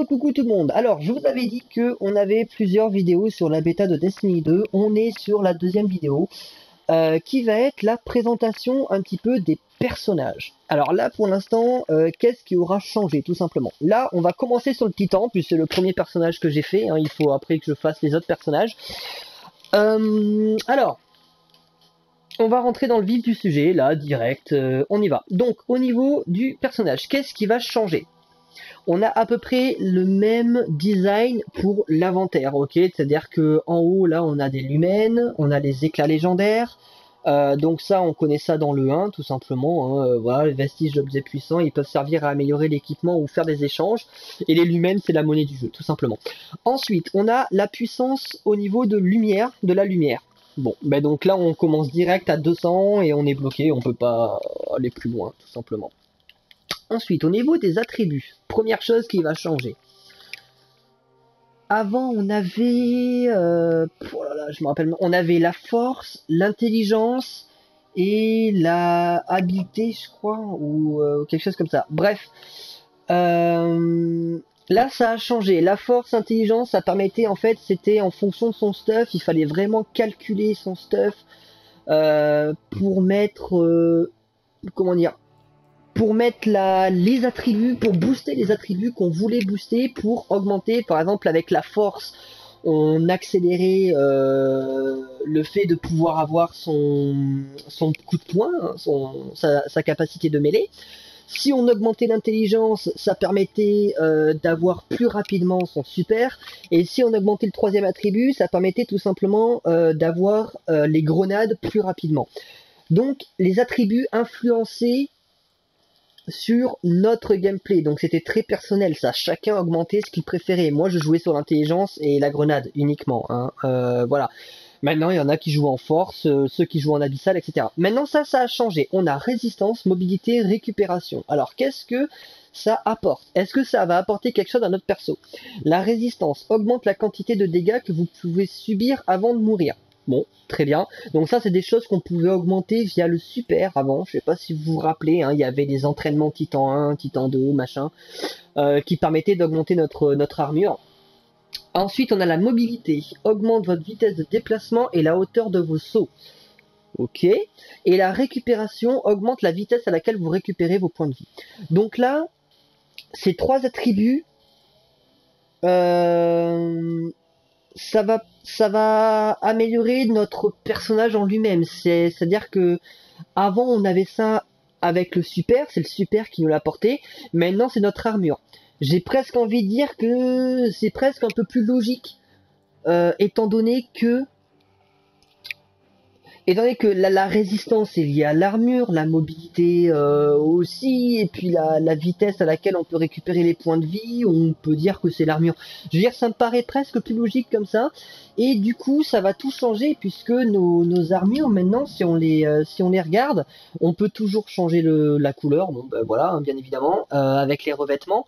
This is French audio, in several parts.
Et recoucou tout le monde. Alors, je vous avais dit que on avait plusieurs vidéos sur la bêta de Destiny 2. On est sur la deuxième vidéo euh, qui va être la présentation un petit peu des personnages. Alors là, pour l'instant, euh, qu'est-ce qui aura changé tout simplement? Là, on va commencer sur le Titan, puisque c'est le premier personnage que j'ai fait. Hein. il faut après que je fasse les autres personnages. Euh, alors, on va rentrer dans le vif du sujet, là, direct, on y va. Donc, au niveau du personnage, qu'est-ce qui va changer? On a à peu près le même design pour l'inventaire, ok? C'est-à-dire que en haut, là, on a des lumens, on a les éclats légendaires. Euh, donc ça, on connaît ça dans le 1, tout simplement. Hein. Euh, voilà, les vestiges d'objets puissants, ils peuvent servir à améliorer l'équipement ou faire des échanges. Et les lumens, c'est la monnaie du jeu, tout simplement. Ensuite, on a la puissance au niveau de lumière, de la lumière. Bon, ben donc là, on commence direct à 200 et on est bloqué, on peut pas aller plus loin, tout simplement. Ensuite, au niveau des attributs, première chose qui va changer. Avant, on avait, euh, oh je me rappelle, on avait la force, l'intelligence et la habileté, je crois, ou euh, quelque chose comme ça. Bref, euh, là, ça a changé. La force, l'intelligence, ça permettait, en fait, c'était en fonction de son stuff. Il fallait vraiment calculer son stuff pour mettre, comment dire, pour mettre les attributs, pour booster les attributs qu'on voulait booster, pour augmenter, par exemple avec la force, on accélérait euh, le fait de pouvoir avoir son, coup de poing, hein, son, sa, capacité de mêler. Si on augmentait l'intelligence, ça permettait euh, d'avoir plus rapidement son super. Et si on augmentait le troisième attribut, ça permettait tout simplement euh, d'avoir les grenades plus rapidement. Donc les attributs influençaient sur notre gameplay. Donc c'était très personnel, ça. Chacun augmentait ce qu'il préférait. Moi, je jouais sur l'intelligence et la grenade uniquement. Hein. Euh, voilà. Maintenant, il y en a qui jouent en force, euh, ceux qui jouent en abyssal, etc. Maintenant, ça, ça a changé. On a résistance, mobilité, récupération. Alors, qu'est-ce que ça apporte? Est-ce que ça va apporter quelque chose à notre perso? La résistance augmente la quantité de dégâts que vous pouvez subir avant de mourir. Bon, très bien. Donc ça, c'est des choses qu'on pouvait augmenter via le super avant. Je sais pas si vous vous rappelez, hein, il y avait des entraînements Titan 1, Titan 2, machin, euh, qui permettaient d'augmenter notre, armure. Ensuite, on a la mobilité. Augmente votre vitesse de déplacement et la hauteur de vos sauts. Ok. Et la récupération augmente la vitesse à laquelle vous récupérez vos points de vie. Donc là, ces trois attributs, euh, ça va ça va améliorer notre personnage en lui-même. C'est-à-dire que avant on avait ça avec le super, c'est le super qui nous l'a porté. Maintenant c'est notre armure. J'ai presque envie de dire que c'est presque un peu plus logique, euh, étant donné que étant donné que la, résistance est liée à l'armure, la mobilité euh, aussi, et puis la, vitesse à laquelle on peut récupérer les points de vie, on peut dire que c'est l'armure. Je veux dire, ça me paraît presque plus logique comme ça, et du coup, ça va tout changer puisque nos, armures maintenant, si on les euh, si on les regarde, on peut toujours changer la couleur, bon ben voilà, hein, bien évidemment, euh, avec les revêtements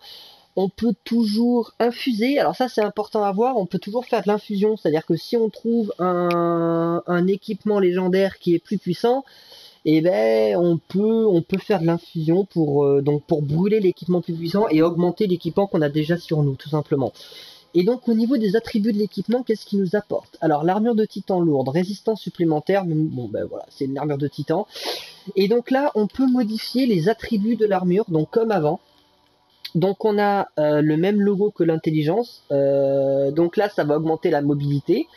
on peut toujours infuser. Alors ça c'est important à voir, on peut toujours faire de l'infusion, c'est-à-dire que si on trouve un, équipement légendaire qui est plus puissant, eh ben on peut faire de l'infusion pour euh, pour brûler l'équipement plus puissant et augmenter l'équipement qu'on a déjà sur nous tout simplement. Et donc au niveau des attributs de l'équipement, qu'est-ce qui nous apporte? Alors l'armure de titan lourde, résistance supplémentaire, bon ben voilà, c'est une armure de titan. Et donc là, on peut modifier les attributs de l'armure, donc comme avant. Donc on a euh, le même logo que l'intelligence. Euh, donc là, ça va augmenter la mobilité.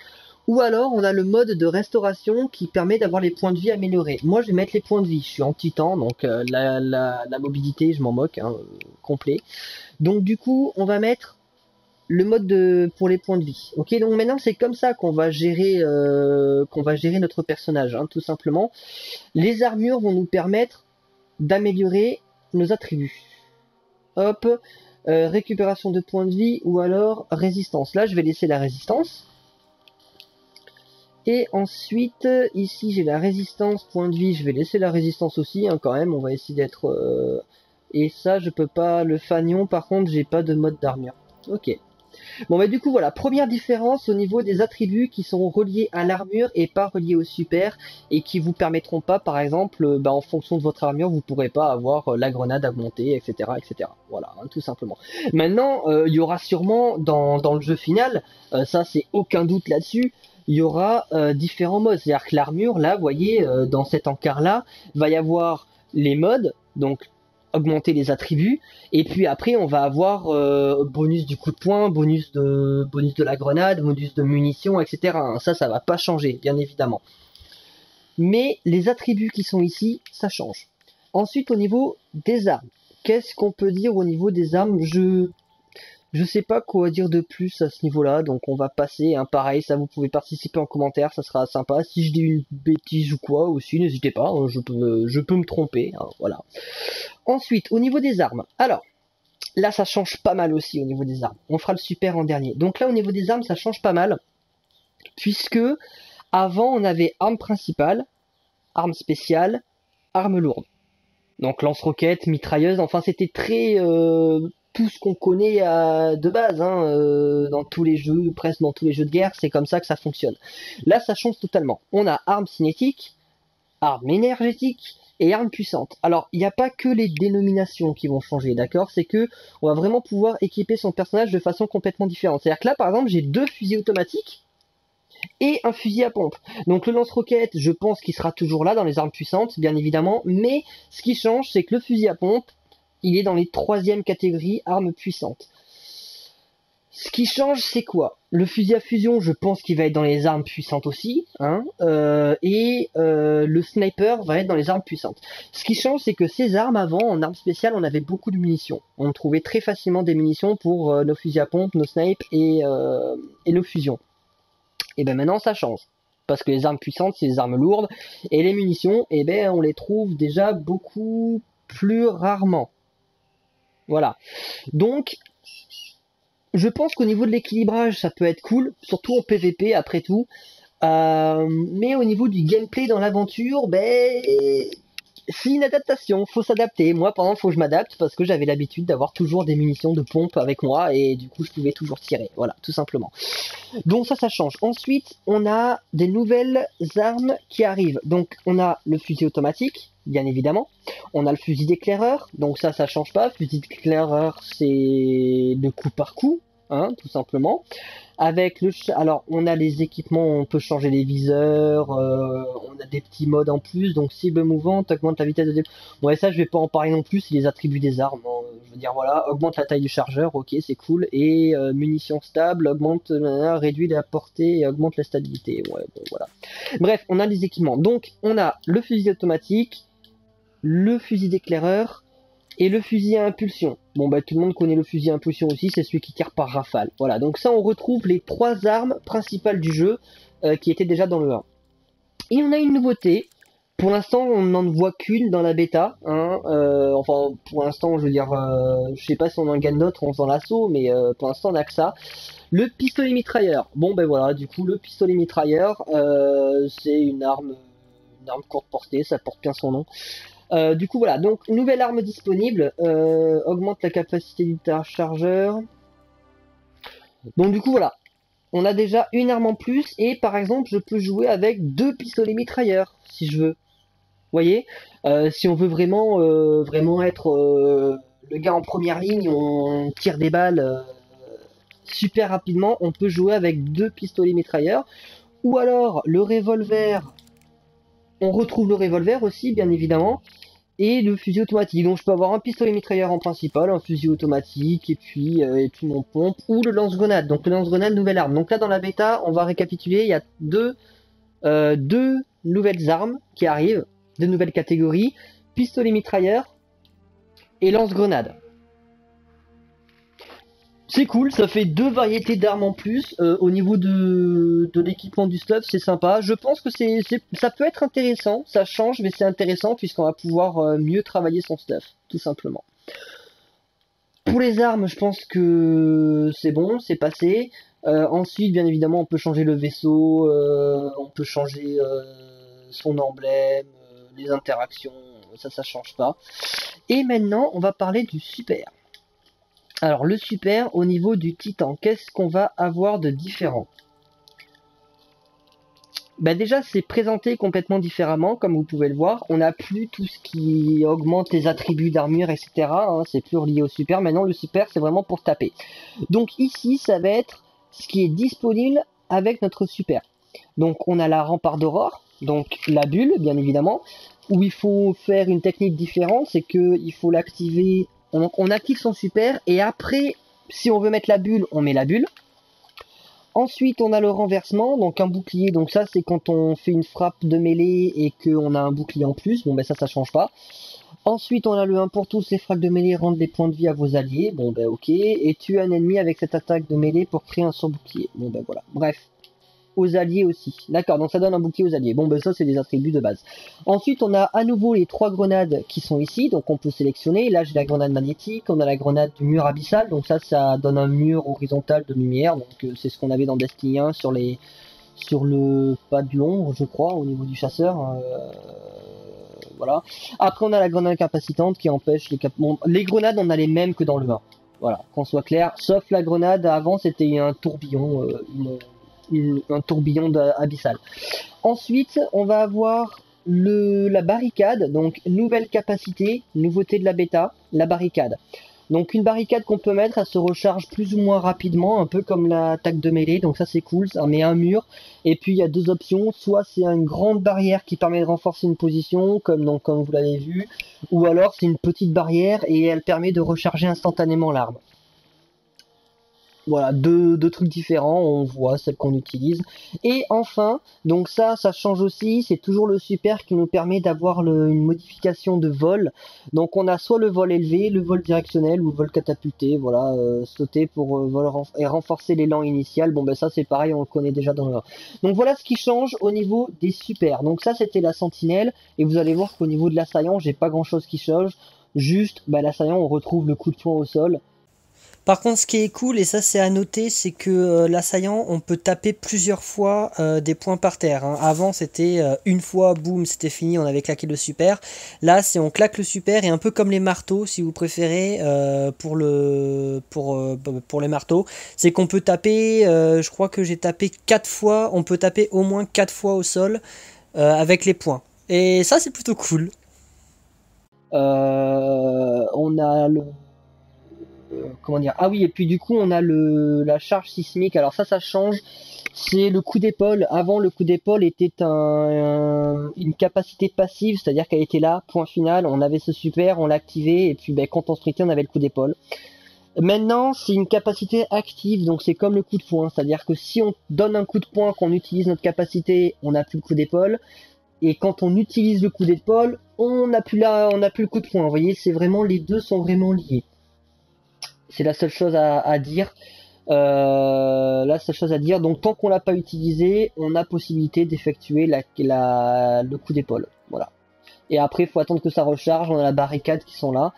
Ou alors on a le mode de restauration qui permet d'avoir les points de vie améliorés. Moi je vais mettre les points de vie. Je suis en titan, donc euh, la, mobilité, je m'en moque, hein, complet. Donc du coup, on va mettre le mode de pour les points de vie. Ok, donc maintenant c'est comme ça qu'on va gérer qu'on va gérer notre personnage, hein, tout simplement. Les armures vont nous permettre d'améliorer nos attributs. Hop, euh, récupération de points de vie ou alors résistance. Là, je vais laisser la résistance. Et ensuite, ici, j'ai la résistance, point de vie. Je vais laisser la résistance aussi, hein, quand même. On va essayer d'être... Euh, et ça, je peux pas... Le fanion, par contre, j'ai pas de mode d'armure. Ok. Bon bah du coup voilà, première différence au niveau des attributs qui sont reliés à l'armure et pas reliés au super et qui vous permettront pas par exemple bah, en fonction de votre armure vous pourrez pas avoir euh, la grenade augmentée etc etc. Voilà hein, tout simplement. Maintenant euh, il y aura sûrement dans, le jeu final, euh, ça c'est aucun doute là-dessus, il y aura différents modes. C'est-à-dire que l'armure là, vous voyez dans cet encart là, va y avoir les modes donc augmenter les attributs. Et puis après on va avoir euh, bonus du coup de poing bonus de bonus de la grenade bonus de munitions etc ça ça va pas changer bien évidemment. Mais les attributs qui sont ici ça change. Ensuite au niveau des armes. Qu'est-ce qu'on peut dire au niveau des armes? Je je sais pas quoi dire de plus à ce niveau-là, donc on va passer. Hein, pareil, ça vous pouvez participer en commentaire, ça sera sympa. Si je dis une bêtise ou quoi aussi, n'hésitez pas, hein, je peux, me tromper. Hein, voilà. Ensuite, au niveau des armes. Alors, là, ça change pas mal aussi au niveau des armes. On fera le super en dernier. Donc là, au niveau des armes, ça change pas mal, puisque avant, on avait arme principale, arme spéciale, arme lourde. Donc lance-roquette, mitrailleuse, enfin c'était très euh, tout ce qu'on connaît de base hein, euh, dans tous les jeux, presque dans tous les jeux de guerre, c'est comme ça que ça fonctionne. Là, ça change totalement. On a armes cinétiques, armes énergétiques et armes puissantes. Alors, il n'y a pas que les dénominations qui vont changer, d'accord? C'est que on va vraiment pouvoir équiper son personnage de façon complètement différente. C'est-à-dire que là, par exemple, j'ai deux fusils automatiques et un fusil à pompe. Donc le lance-roquette, je pense qu'il sera toujours là dans les armes puissantes, bien évidemment, mais ce qui change, c'est que le fusil à pompe, il est dans les troisième catégories armes puissantes. Ce qui change, c'est quoi? Le fusil à fusion, je pense qu'il va être dans les armes puissantes aussi, hein, euh, et euh, le sniper va être dans les armes puissantes. Ce qui change, c'est que ces armes avant, en armes spéciales, on avait beaucoup de munitions. On trouvait très facilement des munitions pour euh, nos fusils à pompe, nos snipes et, nos fusions. Et ben maintenant, ça change parce que les armes puissantes c'est les armes lourdes et les munitions eh ben on les trouve déjà beaucoup plus rarement voilà. Donc, je pense qu'au niveau de l'équilibrage, ça peut être cool, surtout en PVP après tout. Euh, mais au niveau du gameplay dans l'aventure, ben, c'est une adaptation, faut s'adapter. Moi, pendant, faut que je m'adapte parce que j'avais l'habitude d'avoir toujours des munitions de pompe avec moi et du coup, je pouvais toujours tirer. Voilà, tout simplement. Donc ça, ça change. Ensuite, on a des nouvelles armes qui arrivent. Donc, on a le fusil automatique, bien évidemment. On a le fusil d'éclaireur, donc ça, ça change pas. Fusil d'éclaireur, c'est de coup par coup, hein, tout simplement. Avec le, alors on a les équipements, on peut changer les viseurs, euh, on a des petits modes en plus, donc cible mouvante, augmente la vitesse de dé... Ouais, ça je vais pas en parler non plus, c'est les attributs des armes. Hein. Je veux dire voilà, augmente la taille du chargeur, ok c'est cool, et euh, munitions stables, augmente, réduit la portée et augmente la stabilité. Ouais, bon voilà. Bref, on a les équipements. Donc on a le fusil automatique, le fusil d'éclaireur et le fusil à impulsion. Bon bah tout le monde connaît le fusil à impulsion aussi, c'est celui qui tire par rafale. Voilà, donc ça on retrouve les trois armes principales du jeu euh, qui étaient déjà dans le 1. Et on a une nouveauté. Pour l'instant, on n'en voit qu'une dans la bêta. Hein, euh, enfin, pour l'instant, je veux dire, euh, je sais pas si on en gagne d'autres en faisant l'assaut, mais pour l'instant, on a que ça. Le pistolet mitrailleur. Bon, ben voilà, du coup, le pistolet mitrailleur, c'est une arme, une arme courte portée, ça porte bien son nom. Euh, du coup voilà, donc nouvelle arme disponible, euh, augmente la capacité du chargeur. Donc du coup voilà, on a déjà une arme en plus et par exemple je peux jouer avec deux pistolets mitrailleurs si je veux. Vous voyez, euh, si on veut vraiment vraiment être le gars en première ligne, on tire des balles super rapidement, on peut jouer avec deux pistolets mitrailleurs. Ou alors le revolver on retrouve le revolver aussi, bien évidemment, et le fusil automatique. Donc je peux avoir un pistolet mitrailleur en principal, un fusil automatique, et puis, euh, et puis mon pompe, ou le lance-grenade. Donc le lance-grenade, nouvelle arme. Donc là dans la bêta, on va récapituler, il y a deux, euh, deux nouvelles armes qui arrivent, deux nouvelles catégories, pistolet mitrailleur et lance-grenade c'est cool, ça fait deux variétés d'armes en plus. Euh, au niveau de, l'équipement du stuff, c'est sympa. Je pense que ça peut être intéressant, ça change, mais c'est intéressant puisqu'on va pouvoir euh, mieux travailler son stuff, tout simplement. Pour les armes, je pense que c'est bon, c'est passé. Euh, ensuite, bien évidemment, on peut changer le vaisseau, on peut changer son emblème, les interactions, ça, ça change pas. Et maintenant, on va parler du super. Alors le super au niveau du titan, qu'est-ce qu'on va avoir de différent? Bah déjà c'est présenté complètement différemment comme vous pouvez le voir. On n'a plus tout ce qui augmente les attributs d'armure etc. Hein, c'est plus relié au super. Maintenant le super c'est vraiment pour taper. Donc ici ça va être ce qui est disponible avec notre super. Donc on a la rempart d'aurore, donc la bulle bien évidemment, où il faut faire une technique différente, c'est que il faut l'activer, on, active son super et après si on veut mettre la bulle, on met la bulle. Ensuite, on a le renversement, donc un bouclier. Donc ça, c'est quand on fait une frappe de mêlée et qu'on a un bouclier en plus. Bon, ben ça, ça change pas. Ensuite, on a le 1 pour tous. Les frappes de mêlée rendent des points de vie à vos alliés. Bon, ben ok. Et tue un ennemi avec cette attaque de mêlée pour créer un bouclier. Bon, ben voilà. Bref aux alliés aussi. D'accord, donc ça donne un bouclier aux alliés. Bon, ben ça, c'est des attributs de base. Ensuite, on a à nouveau les trois grenades qui sont ici, donc on peut sélectionner. Là, j'ai la grenade magnétique, on a la grenade du mur abyssal, donc ça, ça donne un mur horizontal de lumière, donc euh, c'est ce qu'on avait dans Destiny 1 sur les sur le pas de l'ombre, je crois, au niveau du chasseur. Euh, voilà. Après, on a la grenade capacitante qui empêche les cap... les grenades, on a les mêmes que dans le 1. Voilà, qu'on soit clair. Sauf la grenade, avant, c'était un tourbillon, euh, un tourbillon abyssal. Ensuite, on va avoir la barricade, donc nouvelle capacité, nouveauté de la bêta, la barricade. Donc une barricade qu'on peut mettre, elle se recharge plus ou moins rapidement, un peu comme l'attaque de mêlée, donc ça c'est cool, ça met un mur. Et puis il y a deux options, soit c'est une grande barrière qui permet de renforcer une position, comme vous l'avez vu, ou alors c'est une petite barrière et elle permet de recharger instantanément l'arme. Voilà, deux, deux, trucs différents, on voit celle qu'on utilise. Et enfin, donc ça, ça change aussi, c'est toujours le super qui nous permet d'avoir une modification de vol. Donc on a soit le vol élevé, le vol directionnel ou le vol catapulté, voilà, euh, sauter pour euh, vol et renforcer l'élan initial. Bon ben ça c'est pareil, on le connaît déjà dans le... Donc voilà ce qui change au niveau des super. Donc ça c'était la sentinelle, et vous allez voir qu'au niveau de l'assaillant, j'ai pas grand chose qui change. Juste, bah, l'assaillant, on retrouve le coup de poing au sol par contre, ce qui est cool, et ça c'est à noter, c'est que euh, l'assaillant, on peut taper plusieurs fois euh, des points par terre. Hein. Avant, c'était euh, une fois, boum, c'était fini, on avait claqué le super. Là, c'est on claque le super, et un peu comme les marteaux, si vous préférez, pour, le, pour, pour les marteaux, c'est qu'on peut taper, je crois que j'ai tapé 4 fois, on peut taper au moins 4 fois au sol avec les points. Et ça, c'est plutôt cool. on a le comment dire Ah oui, et puis du coup, on a le la charge sismique. Alors ça, ça change. C'est le coup d'épaule. Avant, le coup d'épaule était un, une capacité passive, c'est-à-dire qu'elle était là, point final. On avait ce super, on l'activait, et puis ben, quand on sprintait, on avait le coup d'épaule. Maintenant, c'est une capacité active, donc c'est comme le coup de poing, c'est-à-dire que si on donne un coup de poing, qu'on utilise notre capacité, on n'a plus le coup d'épaule. Et quand on utilise le coup d'épaule, on n'a plus on n'a plus le coup de poing. Vous voyez, c'est vraiment les deux sont vraiment liés. C'est la seule chose à, dire. Euh, la seule chose à dire. Donc tant qu'on l'a pas utilisé, on a possibilité d'effectuer le coup d'épaule. Voilà. Et après, il faut attendre que ça recharge. On a la barricade qui sont là.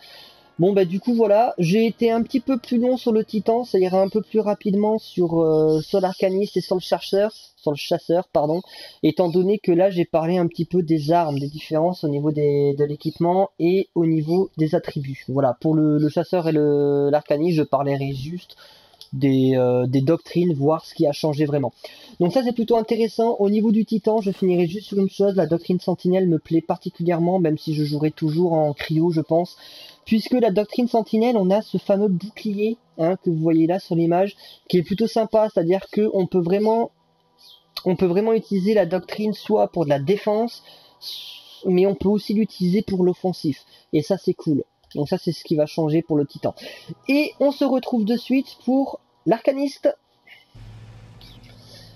Bon bah du coup voilà, j'ai été un petit peu plus long sur le Titan, ça ira un peu plus rapidement sur euh, l'arcaniste et sur le chercheur, sur chasseur pardon, étant donné que là j'ai parlé un petit peu des armes, des différences au niveau de l'équipement et au niveau des attributs. Voilà, pour le, chasseur et l'arcaniste, je parlerai juste des, euh, des doctrines, voir ce qui a changé vraiment. Donc ça c'est plutôt intéressant. Au niveau du Titan, je finirai juste sur une chose, la doctrine Sentinelle me plaît particulièrement, même si je jouerai toujours en cryo je pense puisque la doctrine sentinelle, on a ce fameux bouclier hein, que vous voyez là sur l'image, qui est plutôt sympa, c'est-à-dire que on peut vraiment, on peut vraiment utiliser la doctrine soit pour de la défense, mais on peut aussi l'utiliser pour l'offensif, et ça c'est cool. Donc ça c'est ce qui va changer pour le titan. Et on se retrouve de suite pour l'arcaniste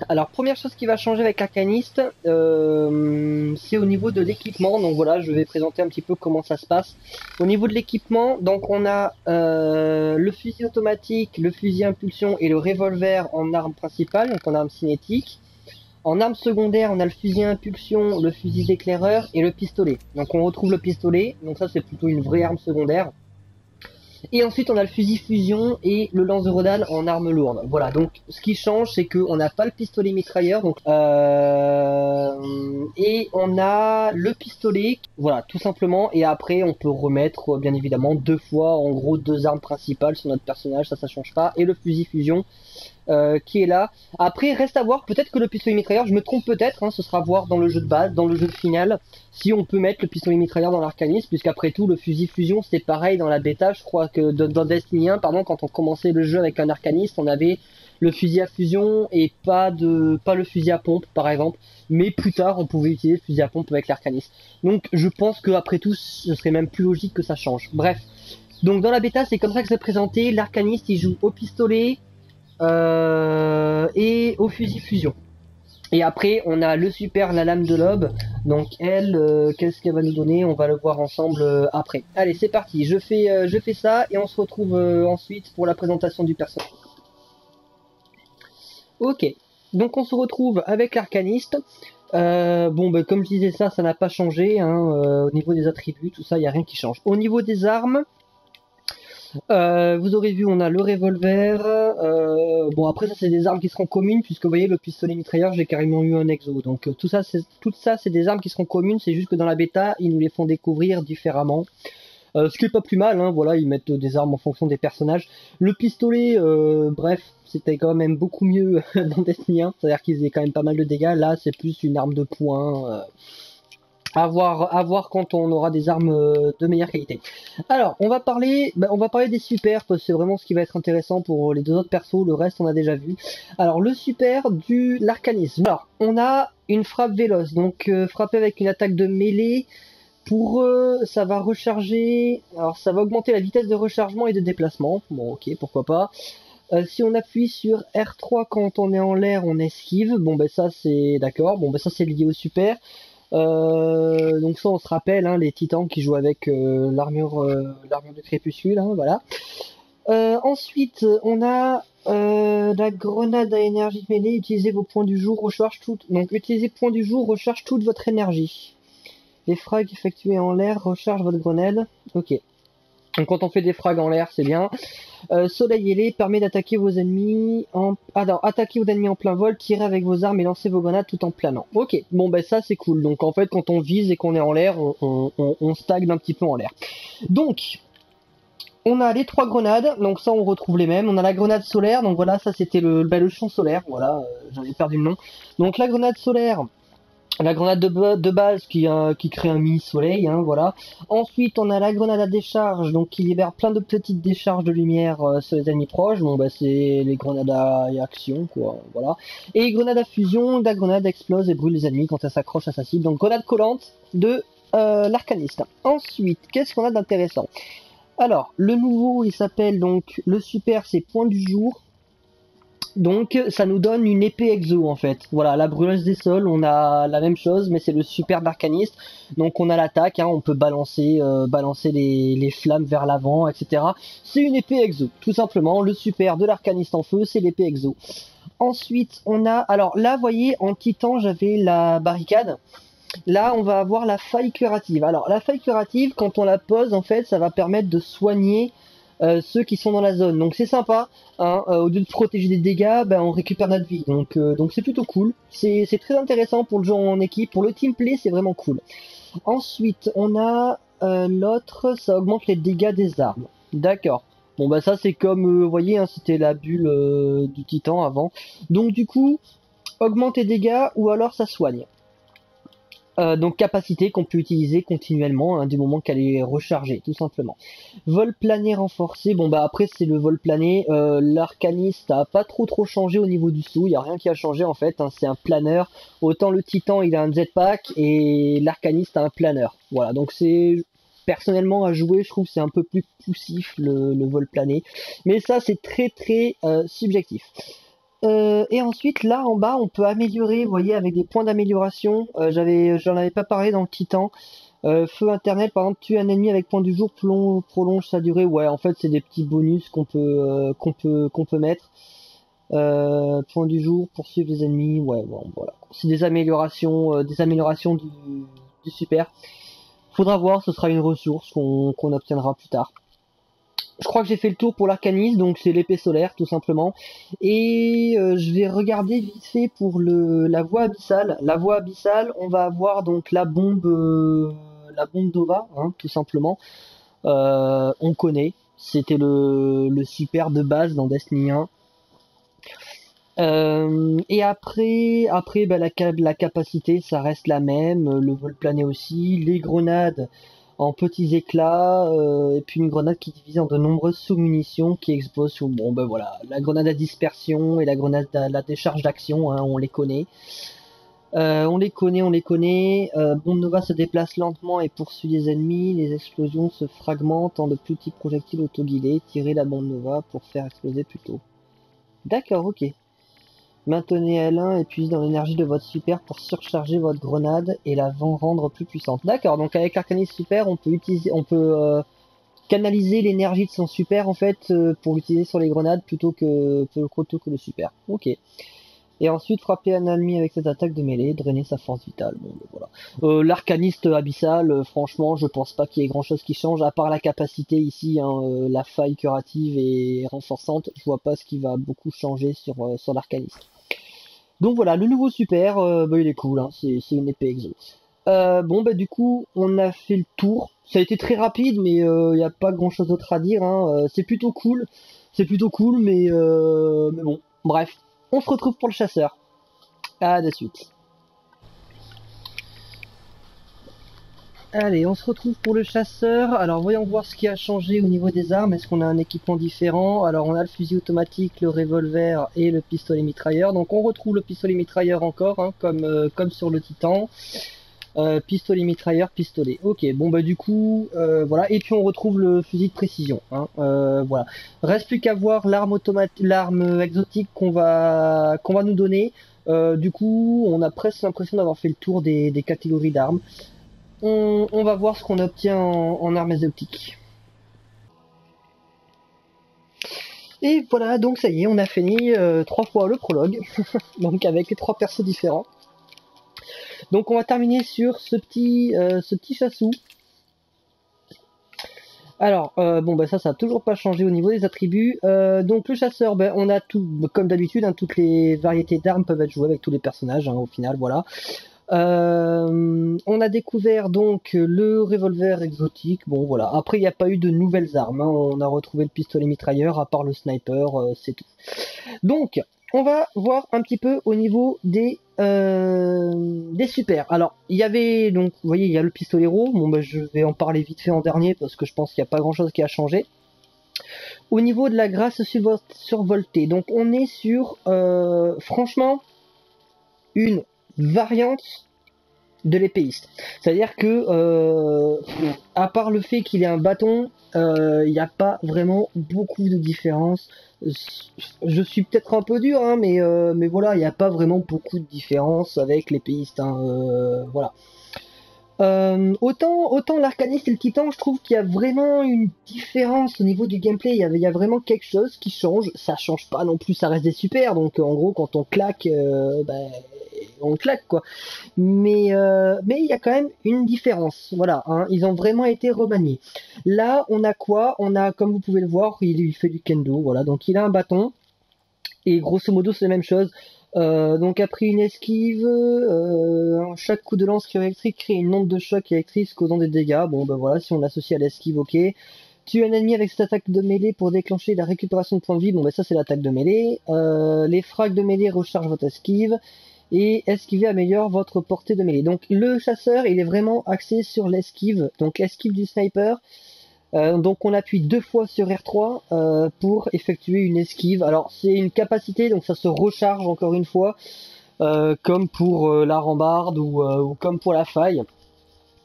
alors première chose qui va changer avec Arcaniste, euh, c'est au niveau de l'équipement. Donc voilà, je vais présenter un petit peu comment ça se passe. Au niveau de l'équipement, donc on a euh, le fusil automatique, le fusil impulsion et le revolver en arme principale, donc en arme cinétique. En arme secondaire, on a le fusil impulsion, le fusil d'éclaireur et le pistolet. Donc on retrouve le pistolet, donc ça c'est plutôt une vraie arme secondaire. Et ensuite, on a le fusil fusion et le lance de rodal en arme lourde. Voilà, donc ce qui change, c'est qu'on n'a pas le pistolet mitrailleur, donc euh, et on a le pistolet, voilà, tout simplement. Et après, on peut remettre, bien évidemment, deux fois, en gros, deux armes principales sur notre personnage, ça, ça change pas. Et le fusil fusion. Euh, qui est là. Après, reste à voir, peut-être que le pistolet mitrailleur, je me trompe peut-être, hein, ce sera voir dans le jeu de base, dans le jeu final, si on peut mettre le pistolet mitrailleur dans l'arcanisme, puisqu'après tout, le fusil fusion, c'était pareil dans la bêta, je crois que dans Destiny 1, pardon, quand on commençait le jeu avec un arcaniste, on avait le fusil à fusion et pas de pas le fusil à pompe par exemple. Mais plus tard on pouvait utiliser le fusil à pompe avec l'arcaniste donc je pense que après tout ce serait même plus logique que ça change. Bref. Donc dans la bêta c'est comme ça que c'est présenté. L'arcaniste il joue au pistolet et au fusil fusion. Et après, on a le super, la lame de lobe. Donc elle, euh, qu'est-ce qu'elle va nous donner? On va le voir ensemble euh, après. Allez, c'est parti. Je fais, je fais ça et on se retrouve ensuite pour la présentation du personnage. Ok. Donc on se retrouve avec l'arcaniste. bon, ben, comme je disais ça, ça n'a pas changé. Hein, au niveau des attributs, tout ça, il n'y a rien qui change. Au niveau des armes, euh, vous aurez vu, on a le revolver. Euh, bon, après ça, c'est des armes qui seront communes, puisque vous voyez, le pistolet mitrailleur, j'ai carrément eu un exo. Donc euh, tout ça, c'est tout ça, c'est des armes qui seront communes. C'est juste que dans la bêta, ils nous les font découvrir différemment. ce qui est pas plus mal, hein, voilà, ils mettent des armes en fonction des personnages. Le pistolet, bref, c'était quand même beaucoup mieux dans Destiny 1, c'est-à-dire qu'ils faisaient quand même pas mal de dégâts. Là, c'est plus une arme de poing. À voir, quand on aura des armes euh, de meilleure qualité. Alors, on va parler, bah, on va parler des super parce que c'est vraiment ce qui va être intéressant pour les deux autres persos. Le reste, on a déjà vu. Alors, le super du l'arcanisme. Alors, on a une frappe véloce, donc euh, frapper avec une attaque de mêlée. Pour eux, ça va recharger. Alors, ça va augmenter la vitesse de rechargement et de déplacement. Bon, ok, pourquoi pas. Euh, si on appuie sur R3 quand on est en l'air, on esquive. Bon, ben ça c'est d'accord. Bon, ben ça c'est lié au super. Euh, donc ça on se rappelle hein, les titans qui jouent avec euh, l'armure euh, l'armure de crépuscule, hein, voilà. ensuite on a la grenade à énergie mêlée, utilisez vos points du jour, recharge tout. Donc utilisez points du jour, recharge toute votre énergie. Les frags effectués en l'air recharge votre grenade. Ok. Donc quand on fait des frags en l'air, c'est bien. Euh, soleil ailé permet d'attaquer vos ennemis en... Ah vos ennemis en plein vol, tirer avec vos armes et lancer vos grenades tout en planant. Ok, bon ben ça c'est cool. Donc en fait quand on vise et qu'on est en l'air, on, on, stagne un petit peu en l'air. Donc, on a les trois grenades, donc ça on retrouve les mêmes. On a la grenade solaire, donc voilà, ça c'était le, le champ solaire, voilà, euh, j'avais perdu le nom. Donc la grenade solaire, la grenade de, base qui, qui crée un mini-soleil, hein, voilà. Ensuite, on a la grenade à décharge, donc qui libère plein de petites décharges de lumière euh, sur les ennemis proches. Bon, bah, c'est les grenades à action, quoi, voilà. Et grenade à fusion, la grenade explose et brûle les ennemis quand elle s'accroche à sa cible. Donc, grenade collante de euh, l'arcaniste. Ensuite, qu'est-ce qu'on a d'intéressant? Alors, le nouveau, il s'appelle donc, le super, c'est point du jour. Donc ça nous donne une épée exo en fait. Voilà, la brûleuse des sols, on a la même chose, mais c'est le super d'arcaniste. Donc on a l'attaque, hein, on peut balancer, euh, balancer les, flammes vers l'avant, etc. C'est une épée exo, tout simplement. Le super de l'arcaniste en feu, c'est l'épée exo. Ensuite, on a, alors là, vous voyez, en titan, j'avais la barricade. Là, on va avoir la faille curative. Alors la faille curative, quand on la pose, en fait, ça va permettre de soigner ceux qui sont dans la zone. Donc c'est sympa. Hein, euh, au lieu de protéger des dégâts, ben, on récupère notre vie. Donc euh, c'est plutôt cool. C'est très intéressant pour le jeu en équipe. Pour le team play, c'est vraiment cool. Ensuite, on a l'autre, ça augmente les dégâts des armes. D'accord. Bon bah ça c'est comme, vous voyez, hein, c'était la bulle du titan avant. Donc du coup, augmente les dégâts ou alors ça soigne. Euh, donc capacité qu'on peut utiliser continuellement hein, du moment qu'elle est rechargée, tout simplement. Vol plané renforcé, bon bah après c'est le vol plané, euh, l'arcaniste a pas trop trop changé au niveau du sou, il a rien qui a changé en fait, hein, c'est un planeur. Autant le titan il a un jetpack et l'arcaniste a un planeur. Voilà, donc c'est personnellement à jouer, je trouve c'est un peu plus poussif le, vol plané, mais ça c'est très très euh, subjectif. Euh, et ensuite, là en bas, on peut améliorer, vous voyez, avec des points d'amélioration. Euh, j'avais, j'en avais pas parlé dans le Titan. Euh, feu internet, par exemple, tuer un ennemi avec point du jour prolonge, sa durée. Ouais, en fait, c'est des petits bonus qu'on peut, qu'on peut, qu'on peut mettre. point du jour, poursuivre les ennemis. Ouais, bon, voilà. C'est des améliorations, des améliorations du, super. Faudra voir, ce sera une ressource qu'on obtiendra plus tard. Je crois que j'ai fait le tour pour l'arcanisme, donc c'est l'épée solaire tout simplement. Et euh, je vais regarder vite fait pour le la voie abyssale. La voie abyssale, on va avoir donc la bombe euh, la bombe d'Ova, hein, tout simplement. Euh, on connaît, c'était le, le super de base dans Destiny 1. et après, après bah, la, la capacité, ça reste la même. Le vol plané aussi. Les grenades, en petits éclats, euh, et puis une grenade qui est divisée en de nombreuses sous-munitions qui explosent sur, bon ben voilà, la grenade à dispersion et la grenade à la décharge d'action, hein, on les connaît. Euh, on les connaît, on les connaît. Euh, Nova se déplace lentement et poursuit les ennemis. Les explosions se fragmentent en de petits projectiles autoguidés. Tirez la Bombe Nova pour faire exploser plus tôt. D'accord, ok. Maintenez L1 et puis dans l'énergie de votre super pour surcharger votre grenade et la rendre plus puissante. D'accord, donc avec l'arcanisme super, on peut utiliser, on peut euh, canaliser l'énergie de son super en fait euh, pour l'utiliser sur les grenades plutôt que, plutôt que le super. Ok. Et ensuite frapper un ennemi avec cette attaque de mêlée, drainer sa force vitale. Bon, ben voilà. Euh, L'arcaniste abyssal, franchement, je pense pas qu'il y ait grand chose qui change, à part la capacité ici, hein, la faille curative et renforçante. Je vois pas ce qui va beaucoup changer sur, sur l'arcaniste. Donc voilà, le nouveau super, euh, bah, il est cool, hein, c'est une épée exo. Euh, bon bah du coup on a fait le tour. Ça a été très rapide mais il euh, n'y a pas grand chose d'autre à dire. Hein. C'est plutôt cool. C'est plutôt cool mais, mais bon. Bref. On se retrouve pour le chasseur. À de suite. Allez, on se retrouve pour le chasseur. Alors voyons voir ce qui a changé au niveau des armes. Est-ce qu'on a un équipement différent? Alors on a le fusil automatique, le revolver et le pistolet mitrailleur. Donc on retrouve le pistolet mitrailleur encore, hein, comme, euh, comme sur le Titan. Euh, pistolet mitrailleur, pistolet. Ok, bon bah du coup, euh, voilà. Et puis on retrouve le fusil de précision. Hein, voilà. Reste plus qu'à voir l'arme exotique qu'on va nous donner. du coup, on a presque l'impression d'avoir fait le tour des catégories d'armes on, va voir ce qu'on obtient en, armes exotiques. Et voilà, donc ça y est, on a fini euh, trois fois le prologue, donc avec les trois persos différents. Donc on va terminer sur ce petit, euh, ce petit chassou. Alors, euh, bon, bah ça, ça a toujours pas changé au niveau des attributs. donc le chasseur, ben, on a tout, comme d'habitude, hein, toutes les variétés d'armes peuvent être jouées avec tous les personnages, hein, au final, voilà. Euh, on a découvert donc le revolver exotique. Bon voilà. Après il n'y a pas eu de nouvelles armes. Hein. On a retrouvé le pistolet mitrailleur à part le sniper, euh, c'est tout. Donc on va voir un petit peu au niveau des euh, super. Alors il y avait donc vous voyez il y a le pistolet rouge. Bon ben je vais en parler vite fait en dernier parce que je pense qu'il n'y a pas grand chose qui a changé. Au niveau de la grâce survoltée, donc on est sur franchement une variante de l'épéiste. C'est-à-dire que, euh, à part le fait qu'il ait un bâton, euh, il n'y a pas vraiment beaucoup de différence. Je suis peut-être un peu dur, hein, mais, euh, mais voilà, il n'y a pas vraiment beaucoup de différence avec l'épéiste. Hein, voilà. Autant autant l'arcaniste et le titan, je trouve qu'il y a vraiment une différence au niveau du gameplay. Il y, a, vraiment quelque chose qui change. Ça change pas non plus, ça reste des super. Donc en gros, quand on claque, ben, on claque quoi. Mais euh, mais il y a quand même une différence. Voilà, hein, ils ont vraiment été remaniés. Là, on a quoi? On a, comme vous pouvez le voir, il, il fait du kendo. Voilà, donc il a un bâton. Et grosso modo, c'est la même chose. Euh, donc après une esquive, euh, chaque coup de lance électrique crée une onde de choc électrique causant des dégâts. Bon ben voilà, si on l'associe à l'esquive, ok. Tue un ennemi avec cette attaque de mêlée pour déclencher la récupération de points de vie. Bon ben ça c'est l'attaque de mêlée. Les frags de mêlée rechargent votre esquive. Et esquiver améliore votre portée de mêlée? Donc le chasseur il est vraiment axé sur l'esquive. Donc l'esquive du sniper. Euh, donc on appuie deux fois sur R3 euh, pour effectuer une esquive. Alors c'est une capacité, donc ça se recharge encore une fois, euh, comme pour la rambarde ou, comme pour la faille.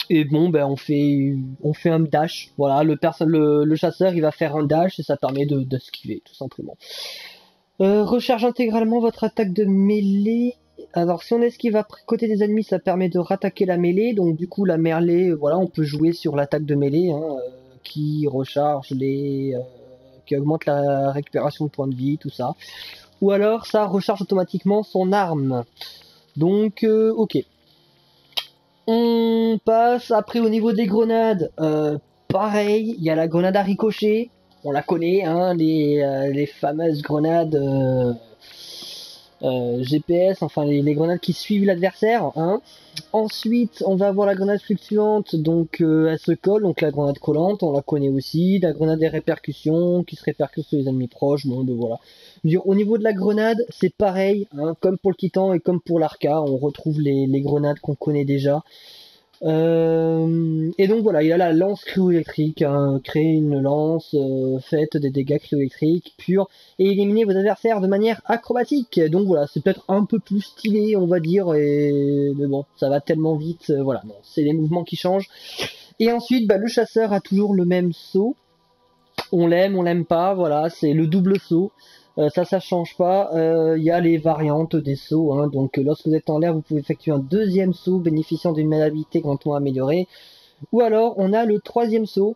Et bon, ben on fait on fait un dash. Voilà, le, le, le chasseur il va faire un dash et ça permet de d'esquiver tout simplement. recharge intégralement votre attaque de mêlée. Alors si on esquive à côté des ennemis, ça permet de rattaquer la mêlée. Donc du coup la mêlée, voilà, on peut jouer sur l'attaque de mêlée. Hein, qui recharge les, euh, qui augmente la récupération de points de vie, tout ça. Ou alors ça recharge automatiquement son arme. Donc euh, ok. On passe après au niveau des grenades. Euh, pareil, il y a la grenade à ricochet. on la connaît, hein, les fameuses grenades euh, GPS, enfin les, grenades qui suivent l'adversaire. Hein. Ensuite, on va avoir la grenade fluctuante, donc euh, elle se colle, donc la grenade collante, on la connaît aussi. La grenade des répercussions, qui se répercute sur les ennemis proches, bon, ben voilà. au niveau de la grenade, c'est pareil, hein, comme pour le Titan et comme pour l'Arca, on retrouve les grenades qu'on connaît déjà. Euh, et donc voilà, il a la lance cryo-électrique, hein, créer une lance, euh, faite des dégâts cryo-électriques purs et éliminer vos adversaires de manière acrobatique. Donc voilà, c'est peut-être un peu plus stylé, on va dire, et mais bon, ça va tellement vite, euh, voilà, c'est les mouvements qui changent. Et ensuite, bah, le chasseur a toujours le même saut. On l'aime, on l'aime pas, voilà, c'est le double saut. Euh, ça, ça change pas. Il euh, y a les variantes des sauts. Hein. Donc, lorsque vous êtes en l'air, vous pouvez effectuer un deuxième saut bénéficiant d'une maniabilité grandement améliorée. Ou alors, on a le troisième saut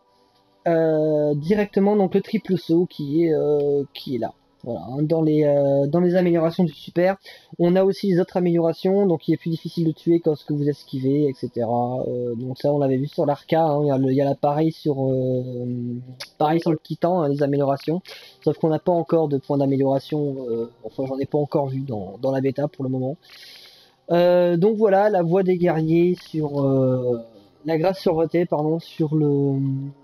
euh, directement, donc le triple saut qui est là. Voilà, hein, dans les euh, dans les améliorations du super, on a aussi les autres améliorations, donc il est plus difficile de tuer quand ce que vous esquivez, etc. Euh, donc ça, on l'avait vu sur l'Arca. Hein, il y a, l'appareil sur euh, pareil sur le Titan, hein, les améliorations. Sauf qu'on n'a pas encore de points d'amélioration. enfin, j'en ai pas encore vu dans, la bêta pour le moment. donc voilà, la voix des guerriers sur la grâce survotée, pardon, sur le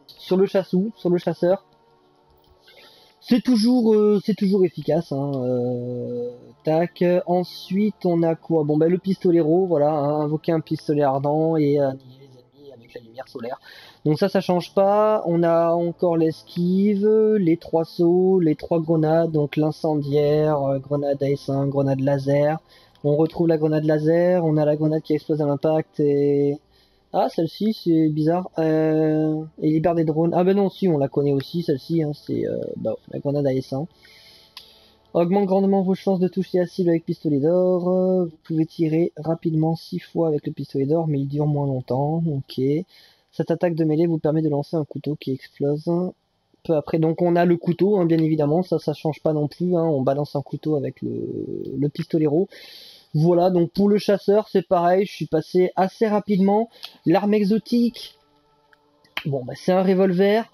sur le chassou, sur le chasseur. C'est toujours, euh, c'est toujours efficace. Hein, euh, tac. Ensuite, on a quoi? Bon, ben le pistolero, voilà, hein, invoquer un pistolet ardent et annihiler les ennemis avec la lumière solaire. Donc ça, ça change pas. On a encore l'esquive, les trois sauts, les trois grenades, donc l'incendiaire, euh, grenade AS1, grenade laser. On retrouve la grenade laser, on a la grenade qui explose à l'impact et ah, celle-ci, c'est bizarre. Euh, et libère des drones. Ah ben non, si, on la connaît aussi, celle-ci. Hein, c'est euh, bah, la grenade AS1. Augmente grandement vos chances de toucher la cible avec pistolet d'or. Vous pouvez tirer rapidement 6 fois avec le pistolet d'or, mais il dure moins longtemps. Ok. Cette attaque de mêlée vous permet de lancer un couteau qui explose. Peu après, donc on a le couteau, hein, bien évidemment, ça ça change pas non plus. Hein. on balance un couteau avec le, le pistolero. Voilà, donc pour le chasseur, c'est pareil, je suis passé assez rapidement. L'arme exotique, bon, bah, c'est un revolver.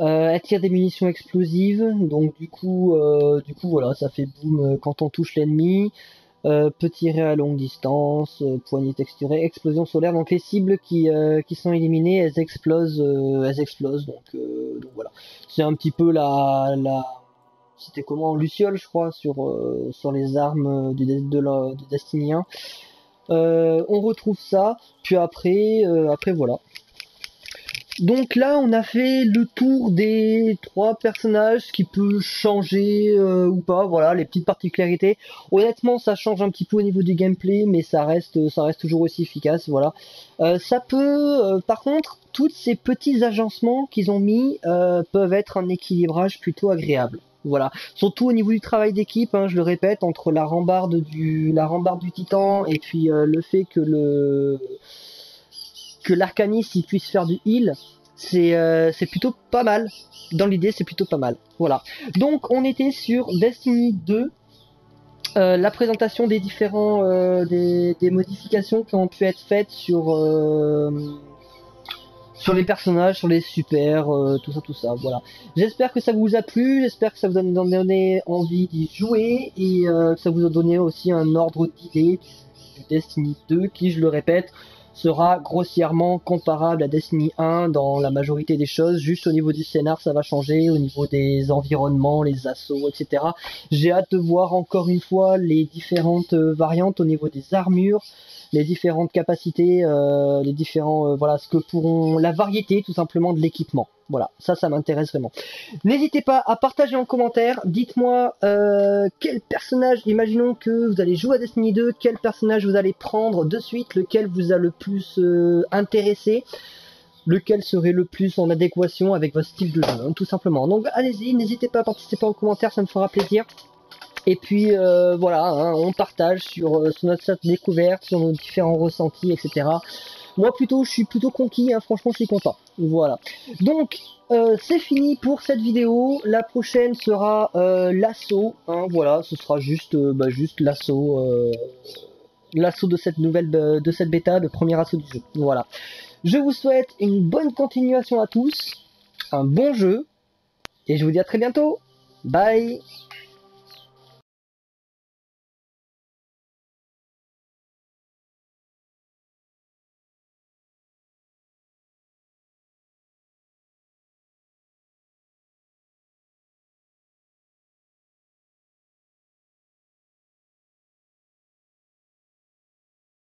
Euh, elle tire des munitions explosives, donc du coup, euh, du coup voilà, ça fait boum euh, quand on touche l'ennemi. peut tirer à longue distance, poignée texturée, explosion solaire. Donc les cibles qui, qui sont éliminées, elles explosent, elles explosent. Donc, donc voilà, c'est un petit peu la, la c'était comment Luciole je crois sur euh, les armes de, de, Destiny 1 euh, on retrouve ça puis après euh, après voilà. Donc là on a fait le tour des trois personnages qui peut changer ou pas voilà les petites particularités. Honnêtement ça change un petit peu au niveau du gameplay mais ça reste ça reste toujours aussi efficace voilà. Ça peut par contre tous ces petits agencements qu'ils ont mis peuvent être un équilibrage plutôt agréable voilà. Surtout au niveau du travail d'équipe, hein, je le répète, entre la rambarde du la rambarde du titan et puis euh, le fait que le que l'arcaniste puisse faire du heal, c'est euh, c'est plutôt pas mal. Dans l'idée, c'est plutôt pas mal. Voilà. Donc on était sur Destiny 2. Euh, la présentation des différents des, modifications qui ont pu être faites sur sur les personnages, sur les super, euh, tout ça, tout ça. Voilà. J'espère que ça vous a plu, j'espère que ça vous a donné envie d'y jouer et euh, que ça vous a donné aussi un ordre d'idée du Destiny 2 qui, je le répète, sera grossièrement comparable à Destiny 1 dans la majorité des choses. Juste au niveau du scénar, ça va changer, au niveau des environnements, les assauts, etc. J'ai hâte de voir encore une fois les différentes euh, variantes au niveau des armures, les différentes capacités, euh, les différents, euh, voilà, ce que pourront, la variété tout simplement de l'équipement. Voilà, ça, ça m'intéresse vraiment. N'hésitez pas à partager en commentaire. Dites-moi euh, quel personnage, imaginons que vous allez jouer à Destiny 2, quel personnage vous allez prendre de suite, lequel vous a le plus intéressé, lequel serait le plus en adéquation avec votre style de jeu, hein, tout simplement. Donc allez-y, n'hésitez pas à participer en commentaire, ça me fera plaisir. Et puis euh, voilà, hein, on partage sur, euh, notre découverte, sur nos différents ressentis, etc. Moi plutôt, je suis plutôt conquis, hein, franchement je suis content. Voilà. Donc euh, c'est fini pour cette vidéo. La prochaine sera l'assaut. Hein, voilà, ce sera juste, bah, juste l'assaut, l'assaut de cette nouvelle, de cette bêta, le premier assaut du jeu. Voilà. Je vous souhaite une bonne continuation à tous, un bon jeu Et je vous dis à très bientôt. Bye